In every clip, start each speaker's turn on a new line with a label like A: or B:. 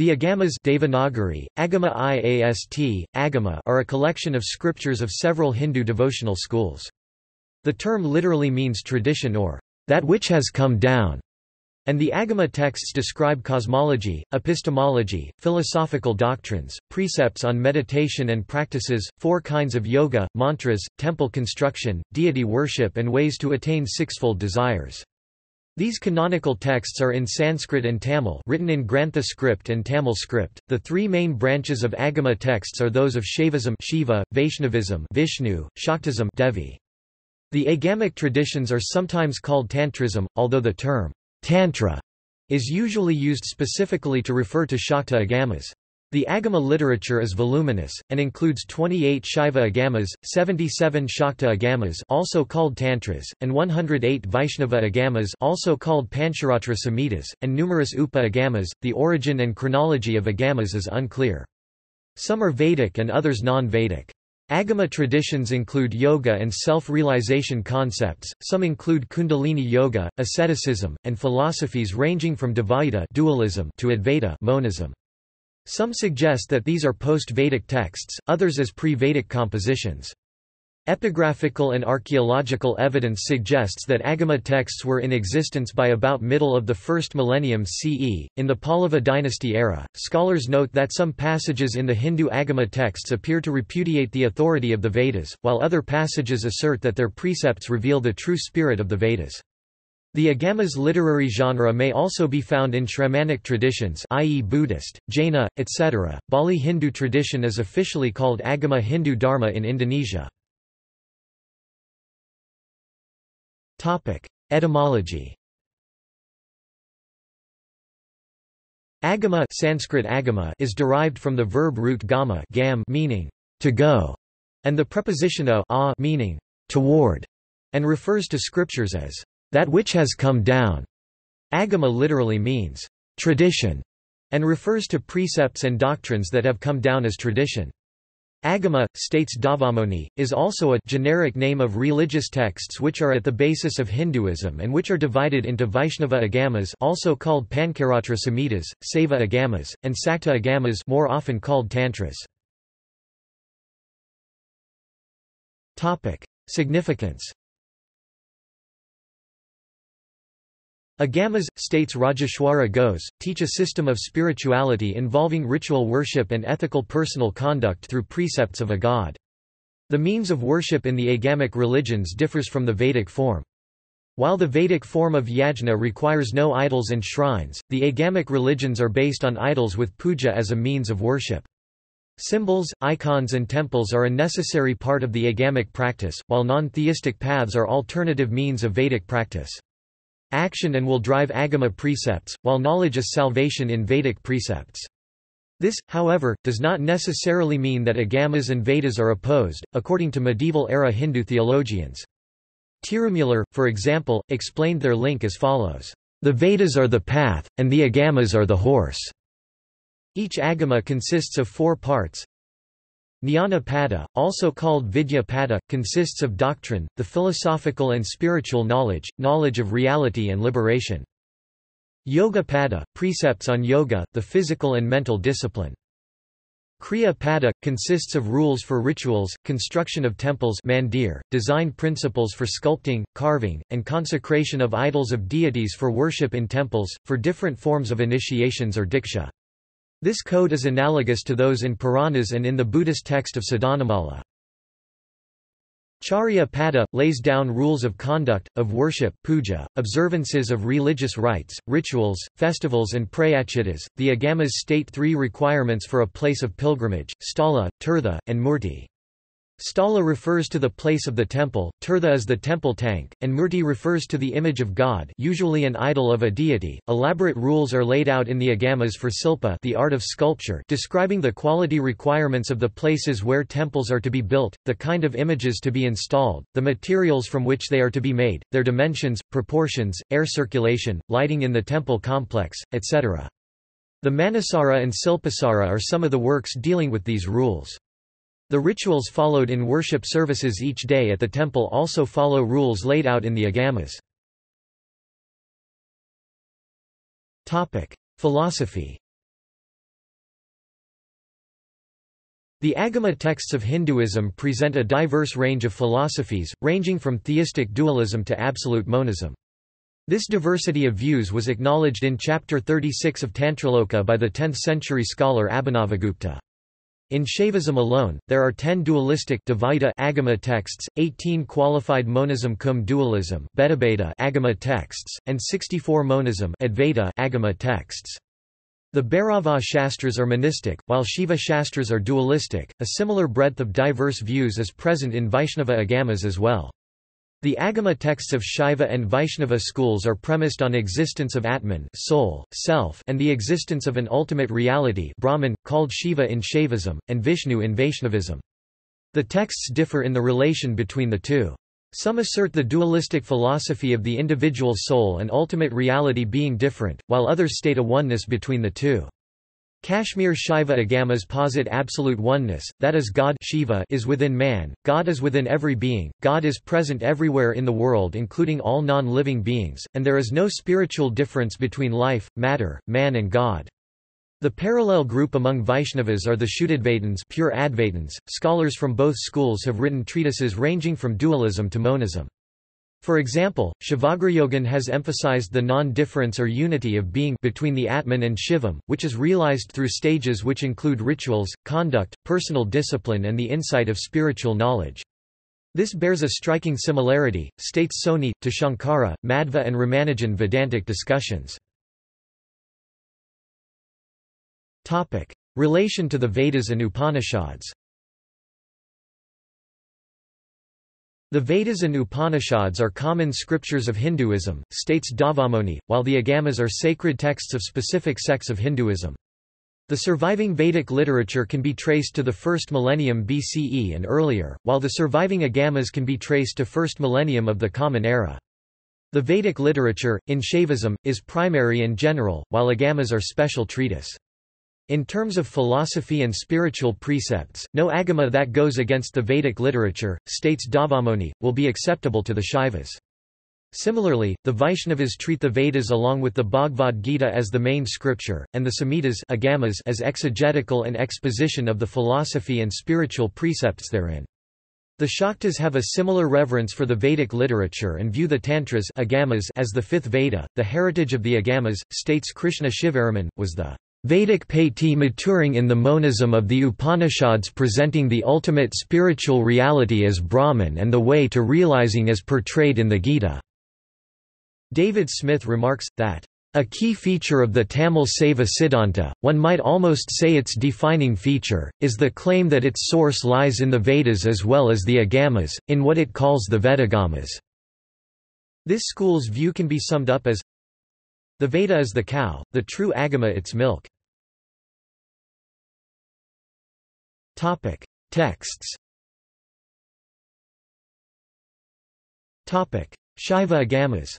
A: The Agamas Devanagari, Agama Iast, Agama are a collection of scriptures of several Hindu devotional schools. The term literally means tradition or that which has come down, and the Agama texts describe cosmology, epistemology, philosophical doctrines, precepts on meditation and practices, four kinds of yoga, mantras, temple construction, deity worship and ways to attain sixfold desires. These canonical texts are in Sanskrit and Tamil written in Grantha script and Tamil script. The three main branches of Agama texts are those of Shaivism Shiva, Vaishnavism Vishnu, Shaktism Devi. The Agamic traditions are sometimes called Tantrism, although the term Tantra is usually used specifically to refer to Shakta Agamas. The Agama literature is voluminous, and includes 28 Shaiva Agamas, 77 Shakta Agamas also called Tantras, and 108 Vaishnava Agamas also called Pancharatra Samhitas, and numerous Upa Agamas. The origin and chronology of Agamas is unclear. Some are Vedic and others non-Vedic. Agama traditions include yoga and self-realization concepts, some include kundalini yoga, asceticism, and philosophies ranging from Dvaita dualism to Advaita monism. Some suggest that these are post-Vedic texts, others as pre-Vedic compositions. Epigraphical and archaeological evidence suggests that Agama texts were in existence by about middle of the first millennium CE. In the Pallava dynasty era, scholars note that some passages in the Hindu Agama texts appear to repudiate the authority of the Vedas, while other passages assert that their precepts reveal the true spirit of the Vedas. The Agamas literary genre may also be found in Shramanic traditions i.e. Buddhist, Jaina, etc. Bali Hindu tradition is officially called Agama Hindu Dharma in Indonesia. Etymology Agama Sanskrit agama is derived from the verb root gama gam meaning to go, and the preposition a, a meaning toward, and refers to scriptures as that which has come down. Agama literally means tradition and refers to precepts and doctrines that have come down as tradition. Agama, states Dhavamony, is also a generic name of religious texts which are at the basis of Hinduism and which are divided into Vaishnava Agamas also called Pancharatra Samhitas, Saiva Agamas, and Sakta Agamas more often called Tantras. Significance Agamas, states Rajeshwari Ghose, teach a system of spirituality involving ritual worship and ethical personal conduct through precepts of a god. The means of worship in the Agamic religions differs from the Vedic form. While the Vedic form of yajna requires no idols and shrines, the Agamic religions are based on idols with puja as a means of worship. Symbols, icons and temples are a necessary part of the Agamic practice, while non-theistic paths are alternative means of Vedic practice. Action and will drive Agama precepts, while knowledge is salvation in Vedic precepts. This, however, does not necessarily mean that Agamas and Vedas are opposed, according to medieval-era Hindu theologians. Tirumular, for example, explained their link as follows. The Vedas are the path, and the Agamas are the horse. Each Agama consists of four parts, Jnana Pada, also called Vidya Pada, consists of doctrine, the philosophical and spiritual knowledge, knowledge of reality and liberation. Yoga Pada, precepts on yoga, the physical and mental discipline. Kriya Pada, consists of rules for rituals, construction of temples mandir, design principles for sculpting, carving, and consecration of idols of deities for worship in temples, for different forms of initiations or diksha. This code is analogous to those in Puranas and in the Buddhist text of Sadhanamala. Charya Pada, lays down rules of conduct, of worship, puja, observances of religious rites, rituals, festivals and prayachitas. The Agamas state three requirements for a place of pilgrimage, sthala, tirtha, and murti. Sthala refers to the place of the temple, tirtha is the temple tank, and murti refers to the image of God usually an idol of a deity. Elaborate rules are laid out in the agamas for silpa the art of sculpture describing the quality requirements of the places where temples are to be built, the kind of images to be installed, the materials from which they are to be made, their dimensions, proportions, air circulation, lighting in the temple complex, etc. The Manasara and Silpasara are some of the works dealing with these rules. The rituals followed in worship services each day at the temple also follow rules laid out in the agamas. Philosophy The Agama texts of Hinduism present a diverse range of philosophies, ranging from theistic dualism to absolute monism. This diversity of views was acknowledged in Chapter 36 of Tantraloka by the 10th-century scholar Abhinavagupta. In Shaivism alone, there are 10 dualistic Dvaita Agama texts, 18 qualified monism cum dualism Agama texts, and 64 monism Advaita Agama texts. The Bhairava Shastras are monistic, while Shiva Shastras are dualistic. A similar breadth of diverse views is present in Vaishnava agamas as well. The Agama texts of Shaiva and Vaishnava schools are premised on existence of Atman soul, self, and the existence of an ultimate reality Brahman, called Shiva in Shaivism, and Vishnu in Vaishnavism. The texts differ in the relation between the two. Some assert the dualistic philosophy of the individual soul and ultimate reality being different, while others state a oneness between the two. Kashmir Shaiva Agamas posit absolute oneness, that is God Shiva is within man, God is within every being, God is present everywhere in the world including all non-living beings, and there is no spiritual difference between life, matter, man and God. The parallel group among Vaishnavas are the Shuddhadvaitins pure Advaitins. Scholars from both schools have written treatises ranging from dualism to monism. For example, Shivagrayogin has emphasized the non-difference or unity of being between the Atman and Shivam, which is realized through stages which include rituals, conduct, personal discipline and the insight of spiritual knowledge. This bears a striking similarity, states Soni, to Shankara, Madhva and Ramanujan Vedantic discussions. Relation to the Vedas and Upanishads. The Vedas and Upanishads are common scriptures of Hinduism, states Dhavamony, while the Agamas are sacred texts of specific sects of Hinduism. The surviving Vedic literature can be traced to the first millennium BCE and earlier, while the surviving Agamas can be traced to first millennium of the Common Era. The Vedic literature, in Shaivism, is primary and general, while Agamas are special treatise. In terms of philosophy and spiritual precepts, no agama that goes against the Vedic literature, states Dhavamony, will be acceptable to the Shaivas. Similarly, the Vaishnavas treat the Vedas along with the Bhagavad Gita as the main scripture, and the Samhitas agamas as exegetical and exposition of the philosophy and spiritual precepts therein. The Shaktas have a similar reverence for the Vedic literature and view the Tantras agamas as the fifth Veda. The heritage of the agamas, states Krishna Shivaraman, was the Vedic piety maturing in the monism of the Upanishads presenting the ultimate spiritual reality as Brahman and the way to realizing as portrayed in the Gita. David Smith remarks, that, "...a key feature of the Tamil Saiva Siddhanta, one might almost say its defining feature, is the claim that its source lies in the Vedas as well as the Agamas, in what it calls the Vedagamas." This school's view can be summed up as the Veda is the cow, the true Agama its milk. Texts. Shaiva Agamas.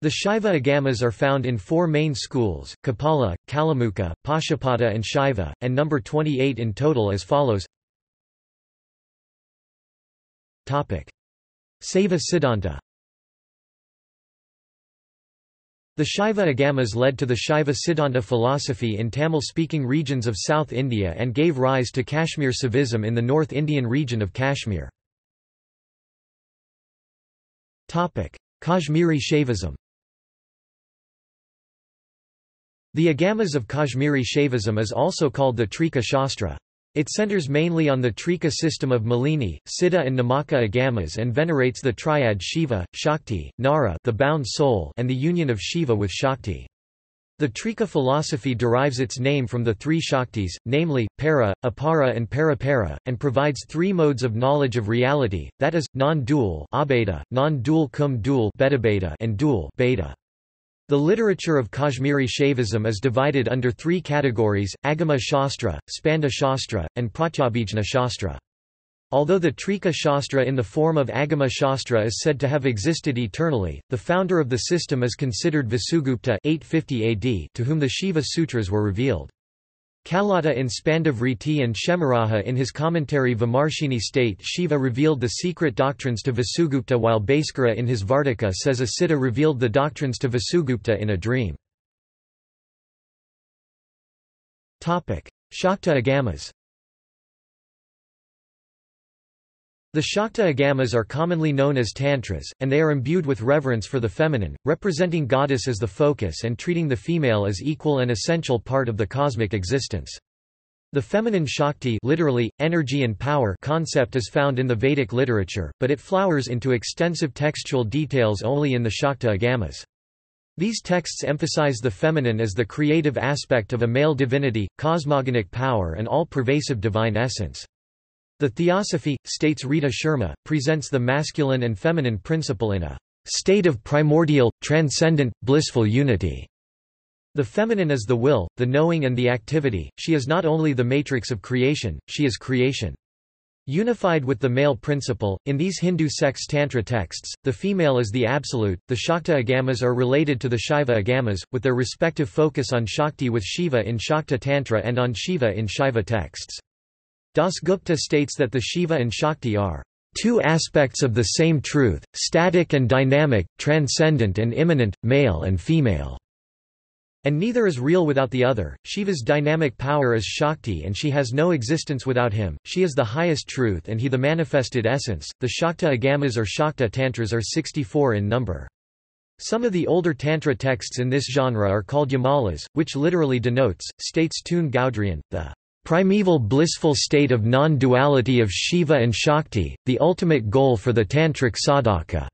A: The Shaiva Agamas are found in four main schools, Kapala, Kalamuka, Pashupata and Shaiva, and number 28 in total as follows. Saiva Siddhanta the Shaiva Agamas led to the Shaiva Siddhanta philosophy in Tamil-speaking regions of South India and gave rise to Kashmir Saivism in the North Indian region of Kashmir. Kashmiri Shaivism The Agamas of Kashmiri Shaivism is also called the Trika Shastra. It centers mainly on the Trika system of Malini, Siddha and Namaka agamas and venerates the triad Shiva, Shakti, Nara the bound soul and the union of Shiva with Shakti. The Trika philosophy derives its name from the three Shaktis, namely, Para, Apara and Parapara, and provides three modes of knowledge of reality, that is, non-dual non-dual cum dual and dual bheda. The literature of Kashmiri Shaivism is divided under three categories, Agama Shastra, Spanda Shastra, and Pratyabhijna Shastra. Although the Trika Shastra in the form of Agama Shastra is said to have existed eternally, the founder of the system is considered Vasugupta 850 AD to whom the Shiva Sutras were revealed. Kalata in Spandavriti and Kshemaraja in his commentary Vimarshini state Shiva revealed the secret doctrines to Vasugupta while Bhaskara in his Vartika says a Siddha revealed the doctrines to Vasugupta in a dream. Shakta Agamas The Shakta Agamas are commonly known as Tantras, and they are imbued with reverence for the feminine, representing goddess as the focus and treating the female as equal and essential part of the cosmic existence. The feminine Shakti literally, energy and power concept is found in the Vedic literature, but it flowers into extensive textual details only in the Shakta Agamas. These texts emphasize the feminine as the creative aspect of a male divinity, cosmogonic power and all-pervasive divine essence. The Theosophy, states Rita Sharma, presents the masculine and feminine principle in a state of primordial, transcendent, blissful unity. The feminine is the will, the knowing and the activity, she is not only the matrix of creation, she is creation. Unified with the male principle, in these Hindu sex tantra texts, the female is the absolute. The Shakta Agamas are related to the Shaiva Agamas, with their respective focus on Shakti with Shiva in Shakta Tantra and on Shiva in Shaiva texts. Dasgupta states that the Shiva and Shakti are two aspects of the same truth, static and dynamic, transcendent and immanent, male and female. And neither is real without the other. Shiva's dynamic power is Shakti and she has no existence without him. She is the highest truth and he the manifested essence. The Shakta Agamas or Shakta Tantras are 64 in number. Some of the older Tantra texts in this genre are called Yamalas, which literally denotes, states Teun Goudriaan, the primeval blissful state of non-duality of Shiva and Shakti, the ultimate goal for the Tantric sadhaka.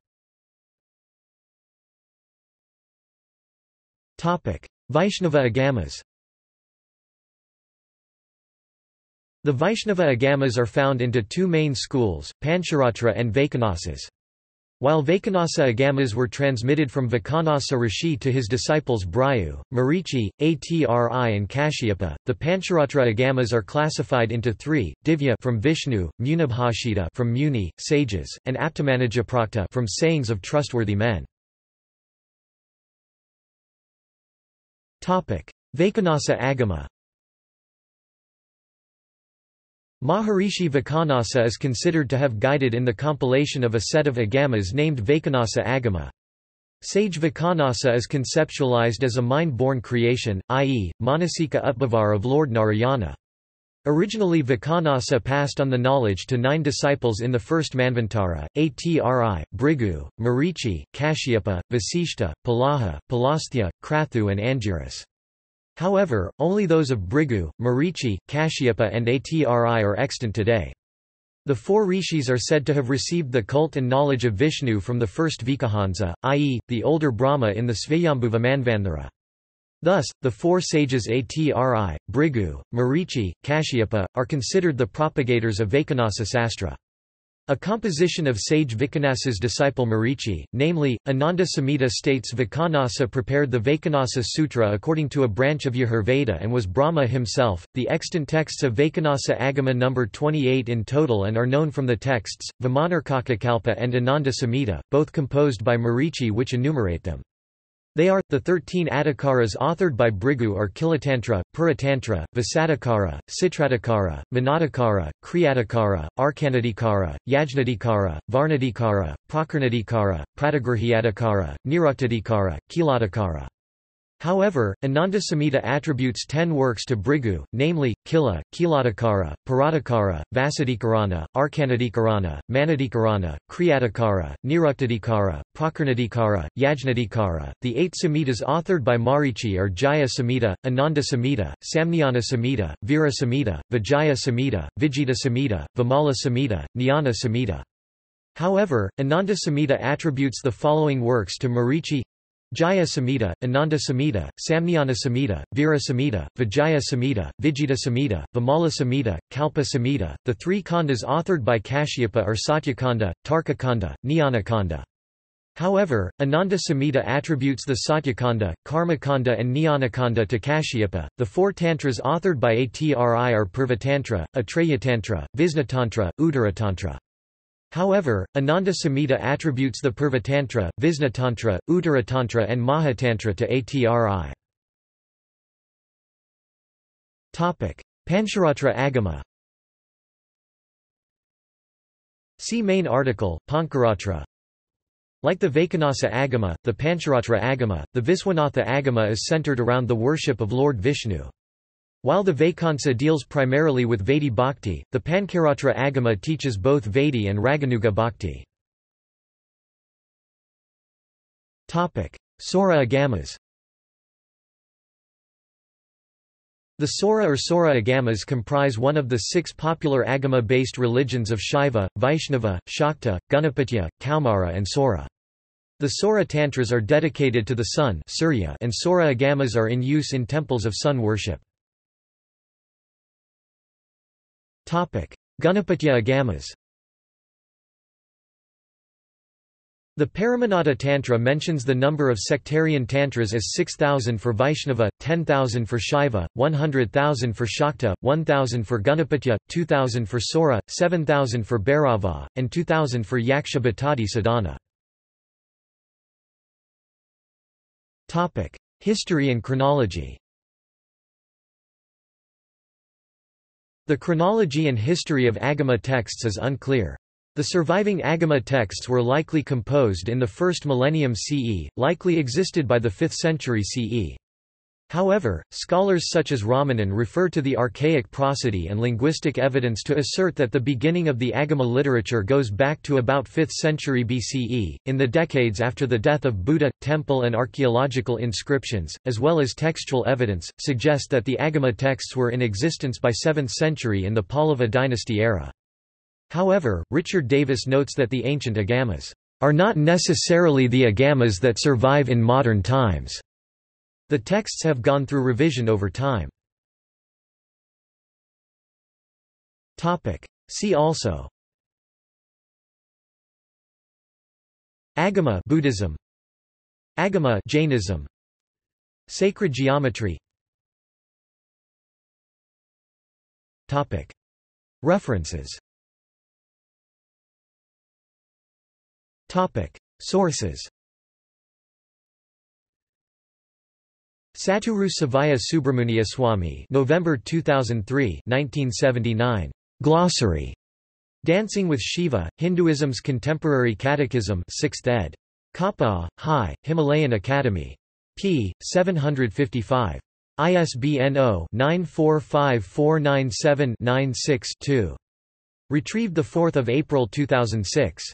A: Vaishnava Agamas The Vaishnava Agamas are found into two main schools, Pancharatra and Vaikhanasas. While Vaikhanasa agamas were transmitted from Vaikhanasa Rishi to his disciples Bhrigu, Marichi, Atri and Kashyapa, the Pancharatra agamas are classified into three, Divya from Vishnu, Munibhashita from Muni, sages, and Aptamanujaprokta from sayings of trustworthy men. Vaikhanasa agama Maharishi Vaikhanasa is considered to have guided in the compilation of a set of agamas named Vaikhanasa Agama. Sage Vaikhanasa is conceptualized as a mind-born creation, i.e., Manasika Utbhavar of Lord Narayana. Originally Vaikhanasa passed on the knowledge to nine disciples in the first Manvantara, Atri, Bhrigu, Marichi, Kashyapa, Vasishta, Pulaha, Pulasthya, Krathu and Angiras. However, only those of Bhrigu, Marichi, Kashyapa and Atri are extant today. The four rishis are said to have received the cult and knowledge of Vishnu from the first Vaikhanasa, i.e., the older Brahma in the Svayambhuva Manvantara. Thus, the four sages Atri, Bhrigu, Marichi, Kashyapa, are considered the propagators of Vaikhanasa Sastra. A composition of sage Vaikhanasa's disciple Marichi, namely, Ananda Samhita states Vaikhanasa prepared the Vaikhanasa Sutra according to a branch of Yajurveda and was Brahma himself. The extant texts of Vaikhanasa Agama number 28 in total and are known from the texts, Vimanarkakakalpa and Ananda Samhita, both composed by Marichi which enumerate them. They are, the thirteen Adhikaras authored by Bhrigu are Kilatantra, Puratantra, Visadhikara, Citradhikara, Manadhikara, Kriyadhikara, Arkanadhikara, Yajnadhikara, Varnadhikara, Prakarnadhikara, Pratigrahiyadhikara, Niruktadhikara, Kiladhikara. However, Ananda Samhita attributes ten works to Bhrigu, namely, Kila, Kiladhikara, Paradhikara, Vasadhikarana, Arkanadhikarana, Manadhikarana, Kriyadhikara, Niruktadhikara, Prakarnadhikara, Yajnadhikara. The eight Samhitas authored by Marichi are Jaya Samhita, Ananda Samhita, Samnyana Samhita, Vira Samhita, Vijaya Samhita, Vijita Samhita, Vimala Samhita, Jnana Samhita. However, Ananda Samhita attributes the following works to Marichi Jaya Samhita, Ananda Samhita, Samnyana Samhita, Vira Samhita, Vijaya Samhita, Vijita Samhita, Vimala Samhita, Kalpa Samhita. The three khandas authored by Kashyapa are Satyakanda, Tarkakanda, Jnanakanda. However, Ananda Samhita attributes the Satyakanda, Karmakanda and Jnanakanda to Kashyapa. The four tantras authored by Atri are Purvatantra, Atreyatantra, Visnatantra, Uttaratantra. However, Ananda Samhita attributes the Purvatantra, Visnatantra, Uttaratantra and Mahatantra to Atri. Pancharatra Agama See main article, Pancharatra. Like the Vaikhanasa Agama, the Pancharatra Agama, the Viswanatha Agama is centered around the worship of Lord Vishnu. While the Vaikhanasa deals primarily with Vaidhi Bhakti, the Pancaratra Agama teaches both Vaidhi and Raganuga Bhakti. Sora Agamas The Sora or Sora Agamas comprise one of the six popular Agama-based religions of Shaiva, Vaishnava, Shakta, Ganapatya, Kaumara and Sora. The Sora Tantras are dedicated to the sun Surya and Sora Agamas are in use in temples of sun worship. Ganapatya Agamas The Paramananda Tantra mentions the number of sectarian tantras as 6,000 for Vaishnava, 10,000 for Shaiva, 100,000 for Shakta, 1,000 for Ganapatya, 2,000 for Sora, 7,000 for Bhairava, and 2,000 for Yaksha Sadhana. History and chronology The chronology and history of Agama texts is unclear. The surviving Agama texts were likely composed in the first millennium CE, likely existed by the 5th century CE. However, scholars such as Ramanan refer to the archaic prosody and linguistic evidence to assert that the beginning of the Agama literature goes back to about 5th century BCE. In the decades after the death of Buddha, temple and archaeological inscriptions, as well as textual evidence, suggest that the Agama texts were in existence by 7th century in the Pallava dynasty era. However, Richard Davis notes that the ancient Agamas are not necessarily the Agamas that survive in modern times. The texts have gone through revision over time. See also. Agama Buddhism. Agama Jainism. Sacred geometry. Topic. References. Topic. Sources Satguru Sivaya Subramuniyaswami November 2003 1979. Glossary. Dancing with Shiva, Hinduism's Contemporary Catechism 6th ed. Kapa, High, Himalayan Academy. p. 755. ISBN 0-945497-96-2. Retrieved 4 April 2006.